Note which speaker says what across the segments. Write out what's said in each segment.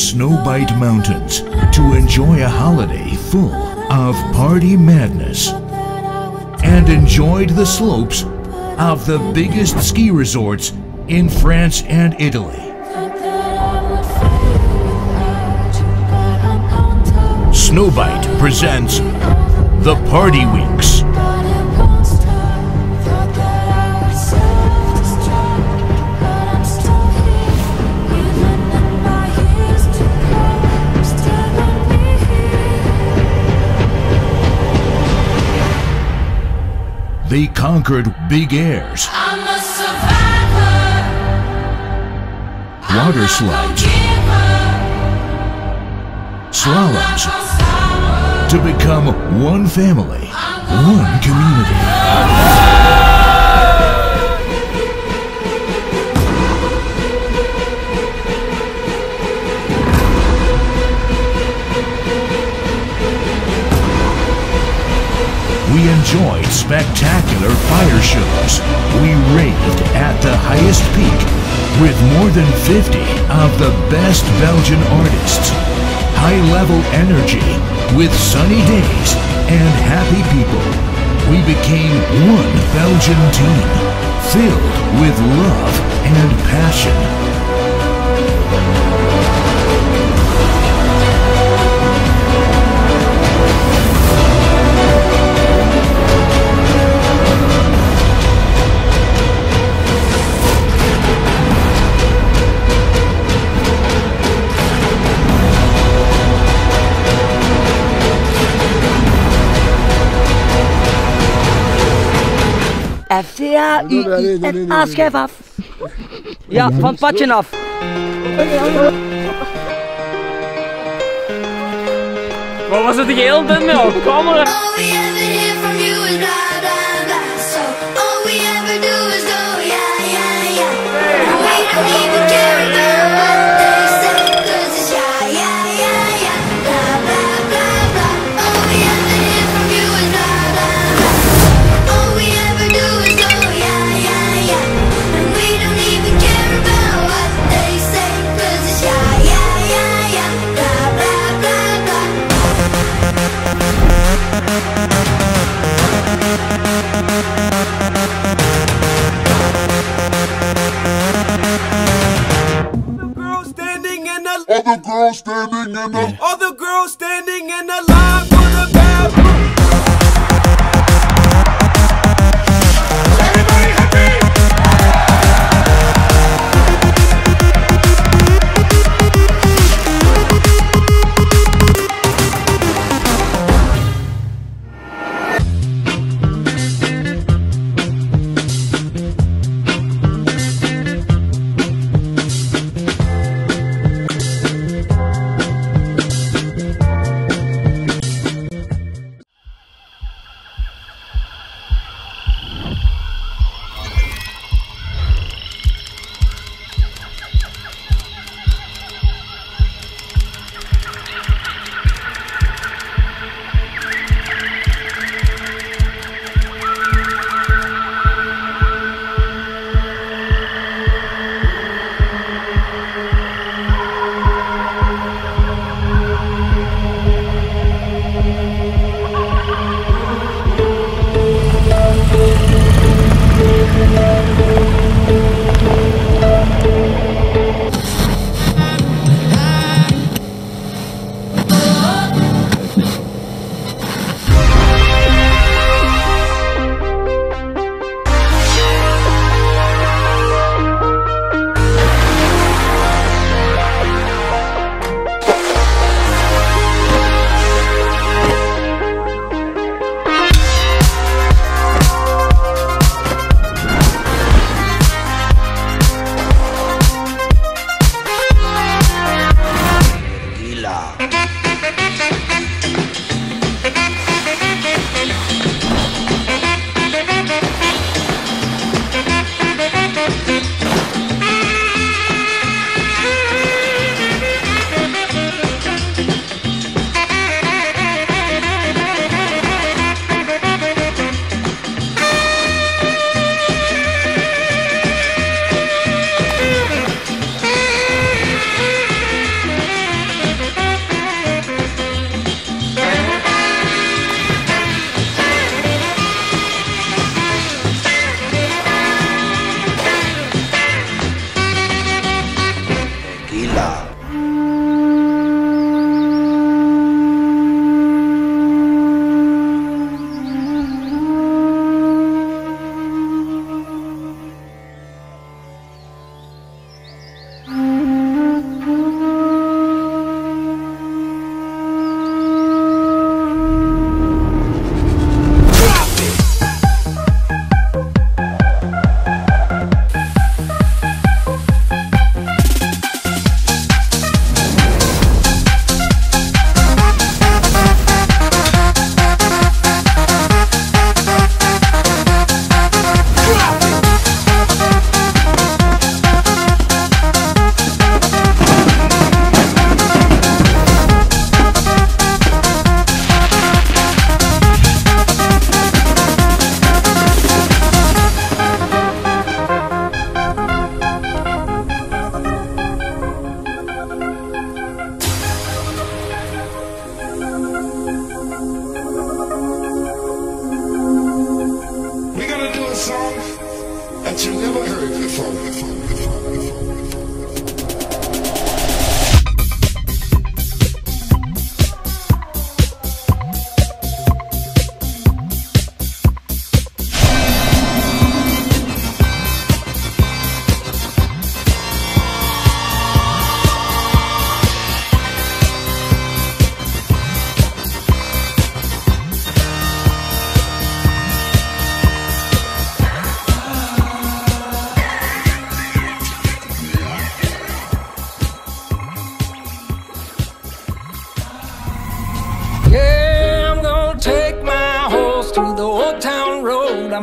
Speaker 1: Snowbite Mountains to enjoy a holiday full of party madness and enjoyed the slopes of the biggest ski resorts in France and Italy. Snowbite presents the Party Weeks. They conquered big airs,
Speaker 2: I'm a survivor.
Speaker 1: water slides, slaloms, to become one family, one community. We enjoyed spectacular fire shows. We raved at the highest peak with more than 50 of the best Belgian artists. High level energy with sunny days and happy people. We became one Belgian team filled with love and passion.
Speaker 3: aanschijf af. Ja, van het padje af.
Speaker 4: Wat was het geel dan met jouw camera?
Speaker 2: All we ever hear from you is da da da So all we ever do is go ja ja ja We don't even care about
Speaker 5: girls standing in the
Speaker 6: other girls standing in the
Speaker 5: line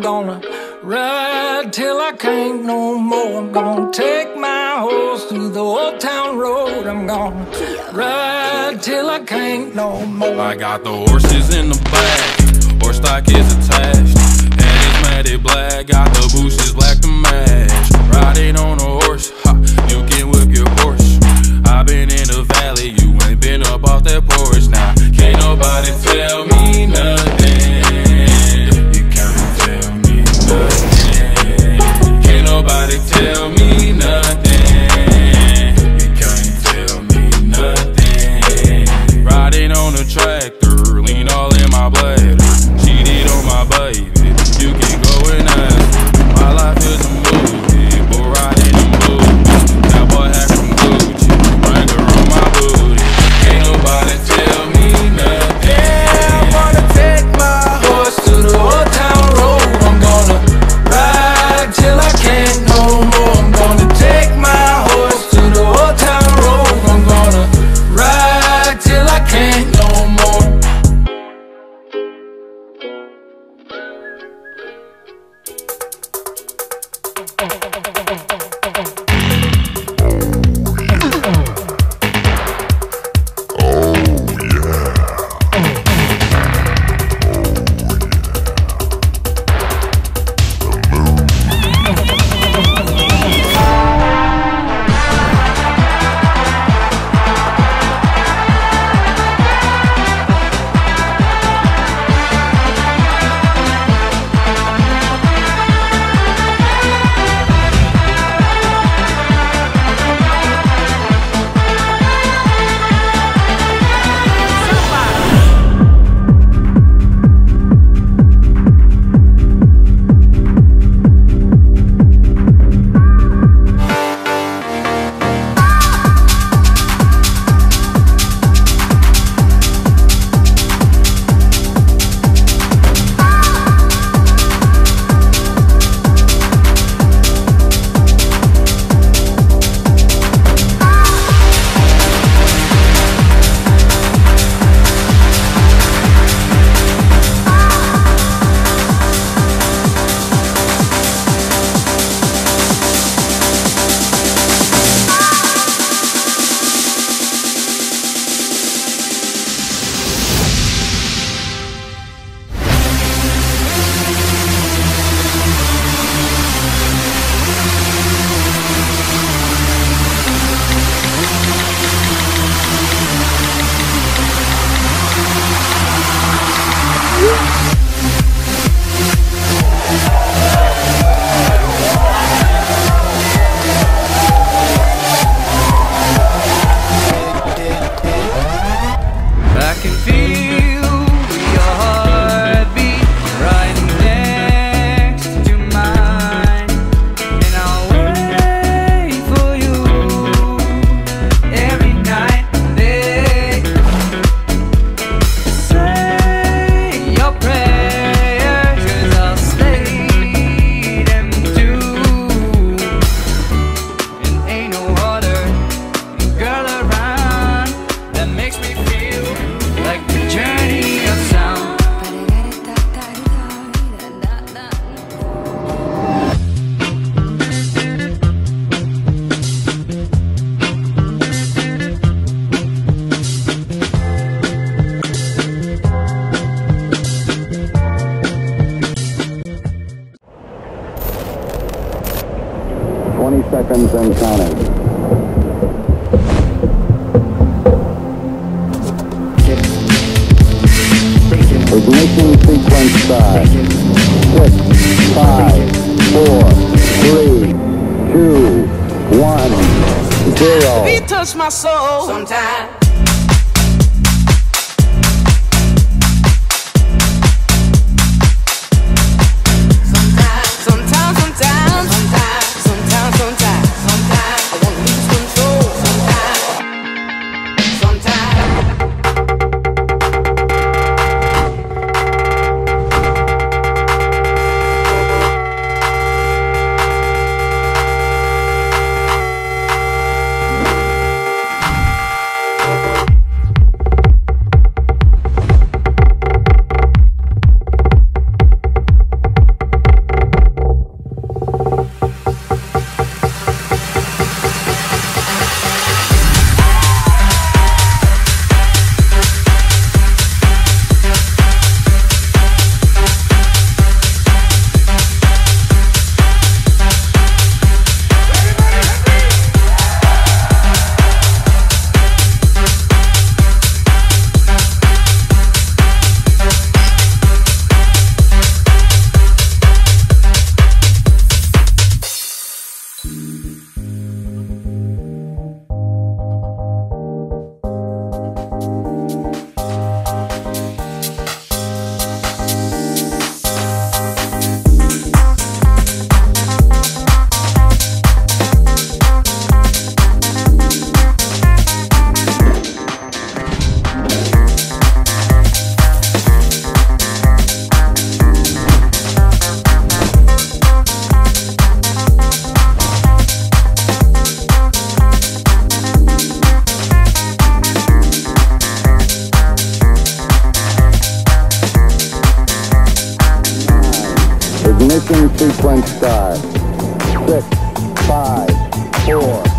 Speaker 5: I'm gonna ride till I can't no more. I'm gonna take my horse to the old town road. I'm gonna ride till I can't no more.
Speaker 7: I got the horses in the back, horse stock is attached. And it's matted black, got the bushes black to match. Riding on a horse, ha, you can whip your Porsche. i been in the valley, you ain't been up off that porch now. Can't nobody tell me nothing.
Speaker 8: Twenty seconds and counting. Ignition sequence start. Six, five, four, three, two, one, zero.
Speaker 9: Beat touch my soul sometimes. Sometimes,
Speaker 8: Ignition sequence start. Six, five, four,